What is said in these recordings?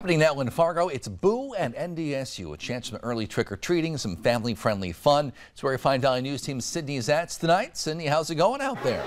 Happening now in Fargo, it's Boo and NDSU, a chance for early trick-or-treating, some family-friendly fun. It's where you find Valley News team Sydney's at tonight. Sydney, how's it going out there?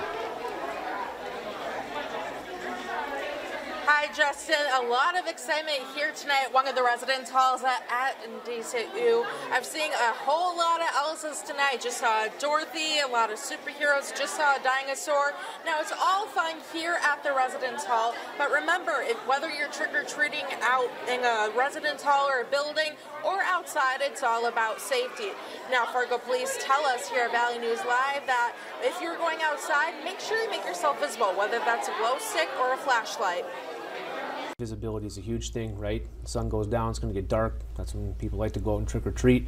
Justin. A lot of excitement here tonight one of the residence halls at, NDSU. I'm seeing a whole lot of Elsas tonight. Just saw Dorothy, a lot of superheroes, just saw a dinosaur. Now, it's all fun here at the residence hall, but remember, if, whether you're trick-or-treating out in a residence hall or a building or outside, it's all about safety. Now, Fargo Police tell us here at Valley News Live that if you're going outside, make sure you make yourself visible, whether that's a glow stick or a flashlight. Visibility is a huge thing, right? Sun goes down, it's going to get dark. That's when people like to go out and trick or treat,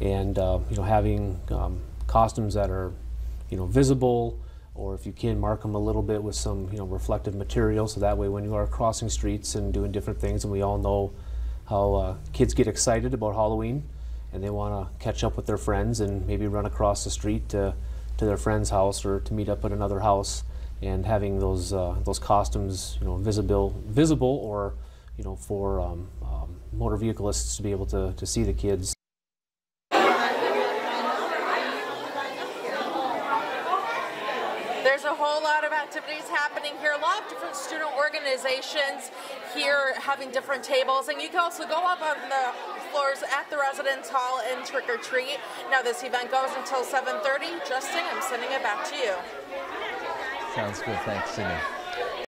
and uh, you know having um, costumes that are you know visible, or if you can mark them a little bit with some you know reflective material, so that way when you are crossing streets and doing different things, and we all know how uh, kids get excited about Halloween, and they want to catch up with their friends and maybe run across the street to to their friend's house or to meet up at another house and having those uh, those costumes, you know, visible, visible, or you know, for um, um, motor vehiclists to be able to, to see the kids. There's a whole lot of activities happening here. A lot of different student organizations here having different tables, and you can also go up on the floors at the residence hall and trick or treat. Now this event goes until 7:30. Justin, I'm sending it back to you. Sounds good. Thanks, Sydney.